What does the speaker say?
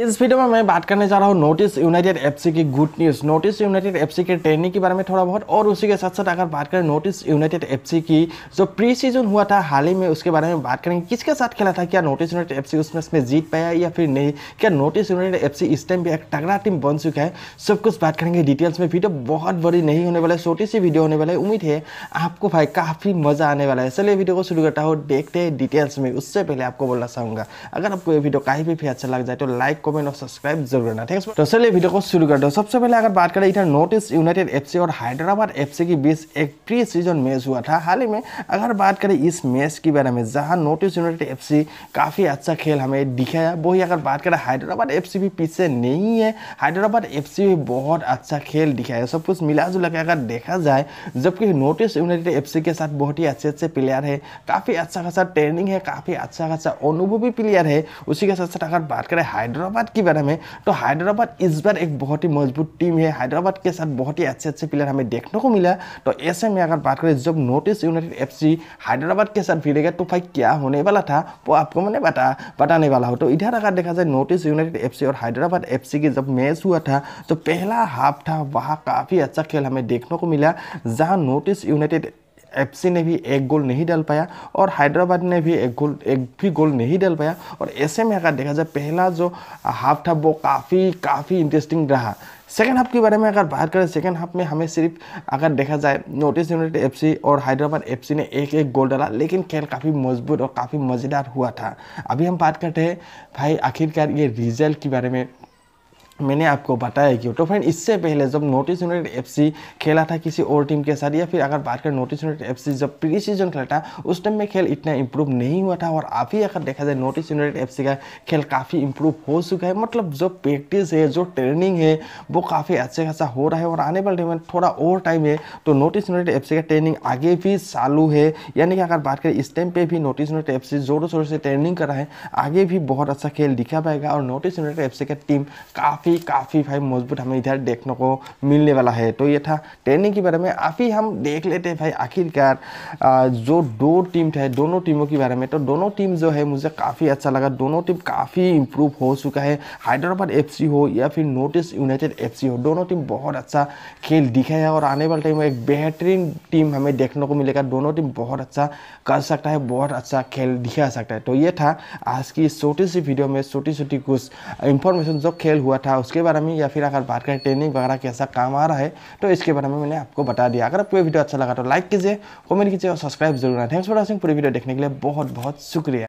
इस वीडियो में मैं बात करने जा रहा हूँ नोटिस यूनाइटेड एफसी की good news. Northeast United FC के ट्रेनिंग के बारे में थोड़ा बहुत, और उसी के साथ साथ अगर बात करें नोटिस यूनाइटेड एफसी की जो प्री सीज़न हुआ था, हाल ही में उसके बारे में बात करेंगे। किसके साथ खेला था? क्या नोटिस यूनाइटेड एफसी उस मैच में जीत पाया या फिर नहीं? क्या नोटिस यूनाइटेड एफसी इस टाइम भी एक तगड़ा टीम बन चुका है? सब कुछ बात करेंगे डिटेल्स में। वीडियो बहुत बड़ी नहीं होने वाला है, छोटी सी वीडियो होने वाला है। उम्मीद है आपको भाई काफ़ी मज़ा आने वाला है। चलिए वीडियो को शुरू करता हूँ, देखते हैं डिटेल्स में। उससे पहले आपको बोलना चाहूँगा, अगर आपको ये वीडियो कहीं भी अच्छा लग जाए तो लाइक कमेंट और सब्सक्राइब ज़रूर करना थैंक्स तो चलिए वीडियो को शुरू कर दो सबसे पहले अगर बात करें, इधर नॉर्थ यूनाइटेड एफसी और हैदराबाद एफसी के बीच एक प्री सीज़न मैच हुआ था। हाल ही में अगर बात करें इस मैच के बारे में, जहाँ नॉर्थ यूनाइटेड एफसी काफ़ी अच्छा खेल हमें दिखाया, वही अगर बात करें हैदराबाद एफसी भी पीछे नहीं है। हैदराबाद एफसी भी बहुत अच्छा खेल दिखाया, सब कुछ मिला जुला के अगर देखा जाए, जबकि नोटिस यूनाइटेड एफसी के साथ बहुत ही अच्छे अच्छे प्लेयर है, काफ़ी अच्छा खासा ट्रेनिंग है, काफ़ी अच्छा खासा अनुभवी प्लेयर है, उसी के साथ साथ अगर बात करें हैदराबाद के बारे में तो हैदराबाद इस बार एक बहुत ही मज़बूत टीम है हैदराबाद के साथ बहुत ही अच्छे अच्छे प्लेयर हमें देखने को मिला। तो ऐसे में अगर बात करें, जब नोटिस यूनाइटेड एफ़ हैदराबाद के साथ भिड़ेगा तो भाई क्या होने वाला था? वो आपको मैंने बता, बताने वाला हो। तो इधर अगर देखा जाए नॉर्थ ईस्ट यूनाइटेड एफ़ और हैदराबाद एफ़ की जब मैच हुआ था तो पहला हाफ़ था, वहाँ काफ़ी अच्छा खेल हमें देखने को मिला, जहाँ नॉर्थ ईस्ट यूनाइटेड एफसी ने भी एक गोल नहीं डाल पाया और हैदराबाद ने भी एक गोल, एक भी गोल नहीं डाल पाया। और ऐसे में अगर देखा जाए, पहला जो हाफ़ था, वो काफ़ी काफ़ी इंटरेस्टिंग रहा। सेकेंड हाफ़ के बारे में अगर बात करें सेकेंड हाफ़ में हमें सिर्फ़ अगर देखा जाए नोटिस यूनाइटेड एफसी और हैदराबाद एफसी ने एक एक गोल डाला, लेकिन खेल काफ़ी मज़बूत और काफ़ी मज़ेदार हुआ था। अभी हम बात करते हैं, भाई आखिरकार ये रिज़ल्ट के बारे में। मैंने आपको बताया क्यों? तो फ्रेंड इससे पहले जब नोटिस यूनाइटेड एफसी खेला था किसी और टीम के साथ, या फिर अगर बात करें नोटिस यूनाइटेड एफसी जब प्री सीज़न खेला था, उस टाइम में खेल इतना इंप्रूव नहीं हुआ था। और अभी अगर देखा जाए नोटिस यूनाइटेड एफसी का खेल काफ़ी इंप्रूव हो चुका है। मतलब जो प्रैक्टिस है, जो ट्रेनिंग है, वो काफ़ी अच्छे खासा हो रहा है। और आने वाले टाइम में थोड़ा और टाइम है तो नोटिस यूनाइटेड एफ़ का ट्रेनिंग आगे भी चालू है। यानी कि अगर बात करें, इस टाइम पर भी नोटिस यूनाइटेड एफ़ सी जोरों से ट्रेनिंग कर रहा है। आगे भी बहुत अच्छा खेल दिखा पाएगा। और नोटिस यूनाइटेड एफ़ का टीम काफ़ी काफ़ी भाई मज़बूत हमें इधर देखने को मिलने वाला है। तो ये था ट्रेनिंग के बारे में। अभी हम देख लेते हैं भाई आखिरकार जो दो टीम थे, दोनों टीमों के बारे में। तो दोनों टीम जो है, मुझे काफ़ी अच्छा लगा। दोनों टीम काफ़ी इंप्रूव हो चुका है। हैदराबाद एफसी हो या फिर नोटिस यूनाइटेड एफसी हो, दोनों टीम बहुत अच्छा खेल दिखाया और आने वाले टाइम में एक बेहतरीन टीम हमें देखने को मिलेगा। दोनों टीम बहुत अच्छा कर सकता है, बहुत अच्छा खेल दिखा सकता है। तो ये था आज की छोटी सी वीडियो में छोटी छोटी कुछ इंफॉर्मेशन जो खेल हुआ था उसके बारे में या फिर अगर बात करें ट्रेनिंग वगैरह कैसा काम आ रहा है तो इसके बारे में मैंने आपको बता दिया। अगर आपको ये वीडियो अच्छा लगा तो लाइक कीजिए, कमेंट कीजिए और सब्सक्राइब ज़रूर थैंक्स फॉर वॉचिंग। पूरी वीडियो देखने के लिए बहुत बहुत शुक्रिया।